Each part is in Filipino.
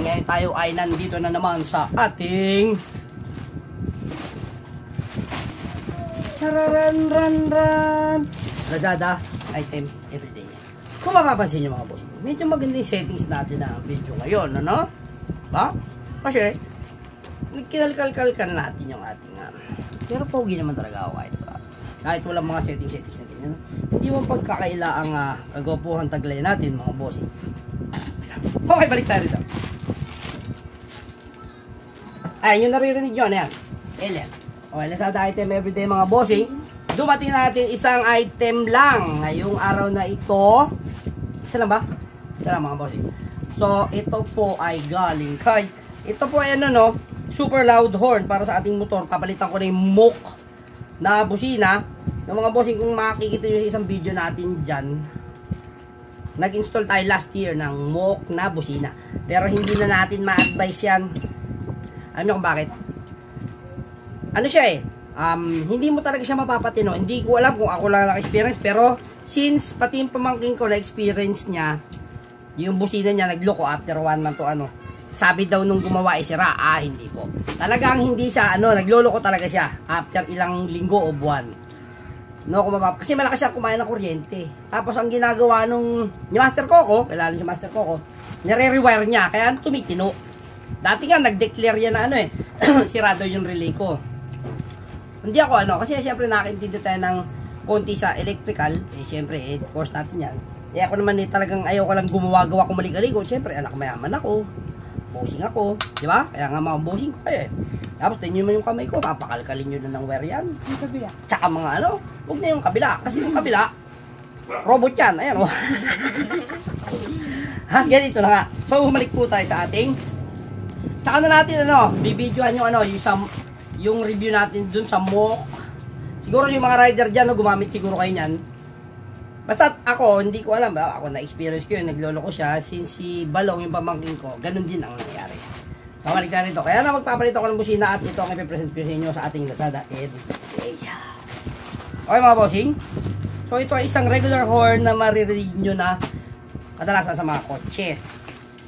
Ngayon tayo ay nandito na naman sa ating Chararan ran ran Lazada item everyday. Kung mapapansin nyo mga boss, medyo maganda yung settings natin na video ngayon, ano? Ba? Kasi, kinalkalkalkan natin yung ating uh, pero pogi naman talaga ako kahit uh, kahit walang mga settings-settings na ganyan. Hindi mo pagkakaila ang uh, kagopuhan taglay natin mga bossing. Okay, balik tayo rito. Ayan, yung naririnig nyo, ano yan? Alien. Okay, Lazada item everyday mga bossing. Dumating natin isang item lang ngayong araw na ito. Isa lang ba? Isa lang mga bossing. So, ito po ay galing kay ito po ay ano no, super loud horn para sa ating motor. Papalitan ko na yung mock na busina. Ng mga bossing kung makikita nyo isang video natin dyan, nag-install tayo last year ng mock na busina. Pero hindi na natin ma-advise yan. Nyo kung bakit? Ano siya eh, um, hindi mo talaga siya mapapatino. Hindi ko alam kung ako lang naka-experience, pero since pati yung pamangking ko na-experience niya, yung busina niya nagloko after one month to ano, sabi daw nung gumawa ay sira. Ah, hindi po. Talagang hindi siya, ano, nagloloko talaga siya after ilang linggo o buwan. No, kung mapap kasi malakas siya kumain ng kuryente. Tapos ang ginagawa nung ni Master Coco, kailangan si Master Coco, nire-rewire niya, kaya tumitino. Dati nga, nag-declare yan na ano eh, sirado yung relay ko. Hindi ako ano, kasi siyempre nakakaintindi tayo ng konti sa electrical, eh siyempre, eh, course natin yan. Eh ako naman eh, talagang ayaw ko lang gumawa-gawa kung mali-aligo. Siyempre, anak mayaman ako bossing ako, di ba? Kaya nga mga bossing ko eh. Tapos tingnan mo yung kamay ko, papakalkalin nyo na ng wire yan. Yung kabila. Tsaka mga ano, huwag na yung kabila. Kasi yung kabila, robot yan. Ayan o. Oh. Has ganito na nga. So, humalik po tayo sa ating Tsaka na natin ano, bibidyohan yung ano, yung, sa, yung review natin dun sa mock. Siguro yung mga rider dyan, no, gumamit siguro kayo niyan Basta ako, hindi ko alam ba, ako na-experience ko yun, naglolo ko siya, since si Balong, yung pamangkin ko, ganun din ang nangyari. So, balik na rito. Kaya na magpapalit ako ng busina at ito ang ipipresent ko sa inyo sa ating Lazada everyday. Okay mga bossing? So, ito ay isang regular horn na maririnig nyo na kadalasan sa mga kotse.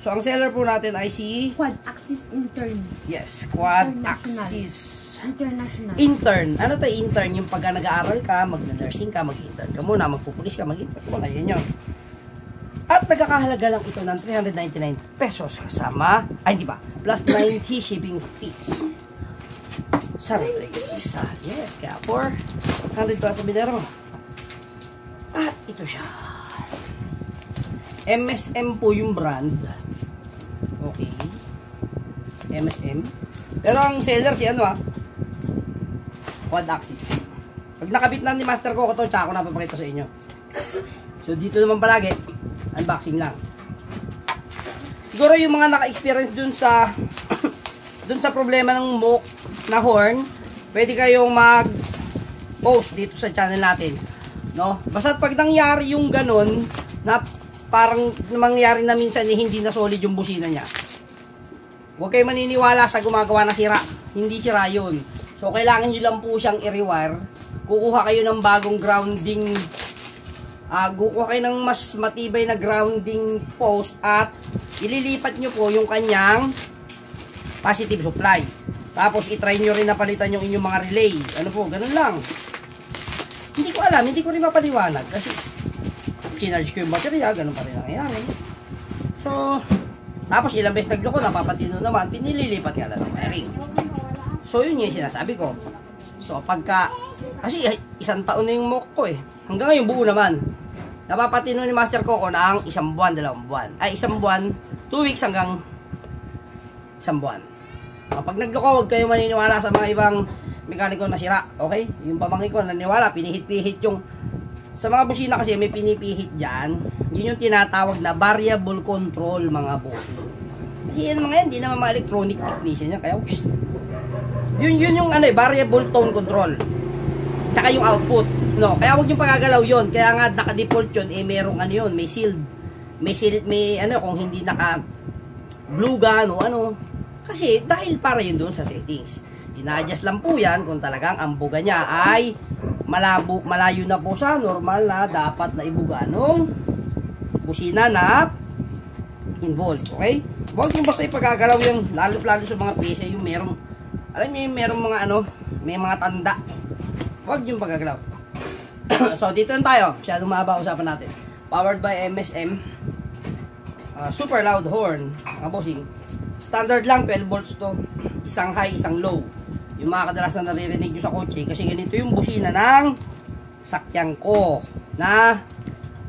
So, ang seller po natin ay si... Quad Axis Intern. Yes, Quad Axis International. Intern. Ano to intern? Yung pag nag-aaral ka, mag-nursing ka, mag-intern ka muna, magpupulis ka, mag-intern ka muna. Yun yun. At nagkakahalaga lang ito ng 399 pesos kasama, ay di ba, plus 90 shipping fee. Sa Rodriguez Isa. Yes, kaya 400 pesos binero mo. At ito siya. MSM po yung brand. MSM. Pero ang seller si ano ah, quad axis. Pag nakabit na ni Master ko, ito, tsaka ako napapakita sa inyo. So, dito naman palagi, unboxing lang. Siguro yung mga naka-experience dun sa dun sa problema ng mock na horn, pwede kayong mag-post dito sa channel natin. No? Basta pag nangyari yung ganun, na parang mangyari na minsan eh, hindi na solid yung busina niya. Huwag kayo maniniwala sa gumagawa na sira. Hindi sira yun. So, kailangan nyo lang po siyang i-rewire. Kukuha kayo ng bagong grounding, uh, kukuha kayo ng mas matibay na grounding post at ililipat nyo po yung kanyang positive supply. Tapos, itry nyo rin na palitan yung inyong mga relay. Ano po, ganun lang. Hindi ko alam, hindi ko rin mapaliwanag kasi chinarge ko yung baterya, ganun pa rin nangyayari. So, tapos ilang beses nagloko, napapatino naman, pinililipat nga lang ng wiring. So, yun yung sinasabi ko. So, pagka, kasi isang taon na yung mock ko eh. Hanggang ngayon, buo naman. Napapatino ni Master Coco na ang isang buwan, dalawang buwan. Ay, isang buwan, two weeks hanggang isang buwan. Kapag nagloko, huwag kayo maniniwala sa mga ibang mekaniko na sira. Okay? Yung pamangkin ko, naniwala, pinihit-pihit yung sa mga busina kasi may pinipihit dyan. Yun yung tinatawag na variable control mga boss. Kasi yan mga yan, hindi naman mga electronic technician yan. Kaya, whoosh, yun, yun yung ano, eh, variable tone control. Tsaka yung output. No, kaya wag yung pagagalaw yon. Kaya nga naka-default yun, eh merong ano yun, may shield. May shield, may ano, kung hindi naka blue gun o ano. Kasi dahil para yun doon sa settings. Ina-adjust lang po yan kung talagang ang buga niya ay malabo, malayo na po sa normal na dapat na ibuga nung busina na involved. Okay? Huwag yung basta ipagagalaw yung lalo-lalo sa mga PC yung merong, alam niyo yung merong mga ano, may mga tanda. Huwag yung pagagalaw. so, dito na tayo. Masyadong mahaba usapan natin. Powered by MSM. Uh, super loud horn. Mga bossing. Standard lang, 12 volts to. Isang high, isang low. Yung mga kadalas na naririnig nyo sa kotse. Kasi ganito yung busina ng sakyan ko. Na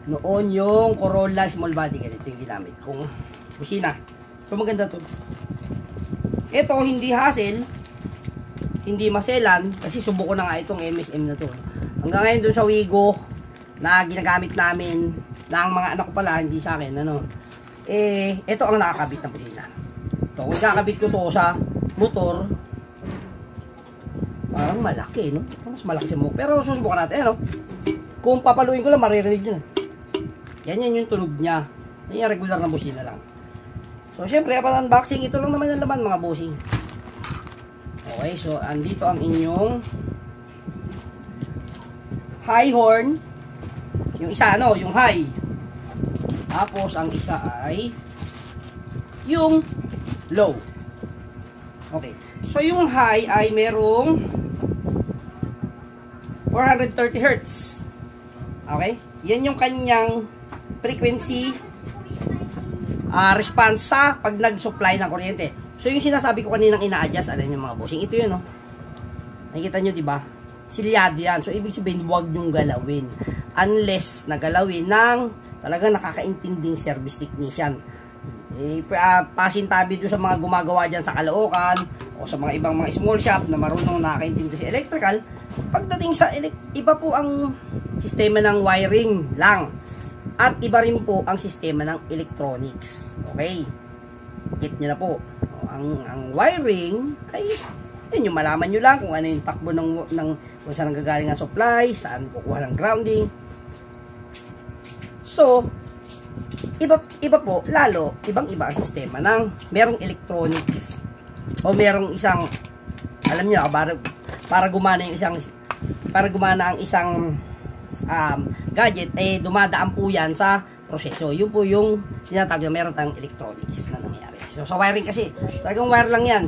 noon yung Corolla small body. Ganito yung ginamit kong busina. So maganda to. Ito, hindi hassle. Hindi maselan. Kasi subuko na nga itong MSM na to. Hanggang ngayon dun sa Wigo na ginagamit namin na ang mga anak ko pala, hindi sa akin, ano. Eh, ito ang nakakabit ng busina. So, kung kakabit ko to sa motor, parang malaki, no? Mas malaki sa mo. Pero susubukan natin, ano? Kung papaluin ko lang, maririnig nyo na. Yan yan yung tunog niya. Yan regular na busina lang. So, syempre, kapag unboxing, ito lang naman ang laman, mga bossing. Okay, so, andito ang inyong high horn. Yung isa, ano, yung high. Tapos, ang isa ay yung low. Okay. So, yung high ay merong 430 Hertz. Okay? Yan yung kanyang frequency ah, response sa pag nag-supply ng kuryente. So, yung sinasabi ko kaninang ina-adjust, alam niyo mga bossing, ito yun, no? Nakikita nyo, di ba? Silyado yan. So, ibig sabihin, huwag nyong galawin. Unless nagalawin ng talagang nakakaintinding service technician. Eh, uh, pasintabi doon sa mga gumagawa dyan sa Caloocan o sa mga ibang mga small shop na marunong nakakaintindi sa electrical, pagdating sa elect iba po ang sistema ng wiring lang. At iba rin po ang sistema ng electronics. Okay? Get nyo na po. Ang, ang wiring ay yun yung malaman nyo lang kung ano yung takbo ng, ng kung saan nanggagaling ang supply, saan kukuha ng grounding. So, iba iba po lalo ibang iba ang sistema ng merong electronics o merong isang alam niyo para para gumana yung isang para gumana ang isang um, gadget eh dumadaan po yan sa proseso yun po yung tinatawag na meron tayong electronics na nangyari so sa wiring kasi talagang wire lang yan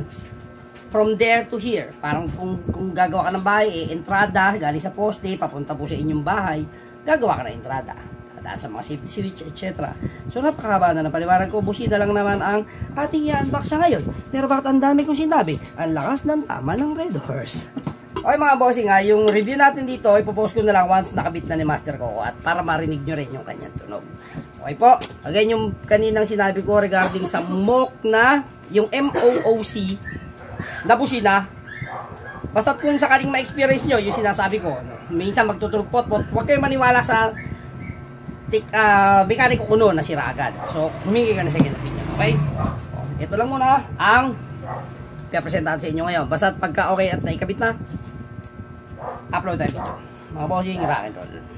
from there to here parang kung, kung gagawa ka ng bahay eh, entrada galing sa poste papunta po sa inyong bahay gagawa ka ng entrada daan sa mga safety switch, etc. So, napakahaba na ng paliwanag ko. Busina lang naman ang ating i-unbox sa ngayon. Pero bakit ang dami kong sinabi? Ang lakas ng tama ng Red Horse. Okay mga bossing ha, yung review natin dito, ipopost ko na lang once nakabit na ni Master ko at para marinig nyo rin yung kanyang tunog. Okay po, again yung kaninang sinabi ko regarding sa MOOC na, yung MOOC na busina, basta kung sakaling ma-experience nyo, yung sinasabi ko, no, minsan magtutulog pot, huwag kayong maniwala sa tik, uh, mekaniko kuno na sira agad. So, humingi ka na second opinion. Okay? Ito lang muna ang pipresentahan sa inyo ngayon. Basta pagka okay at naikabit na, upload tayo video. Mga bossing, rock and roll.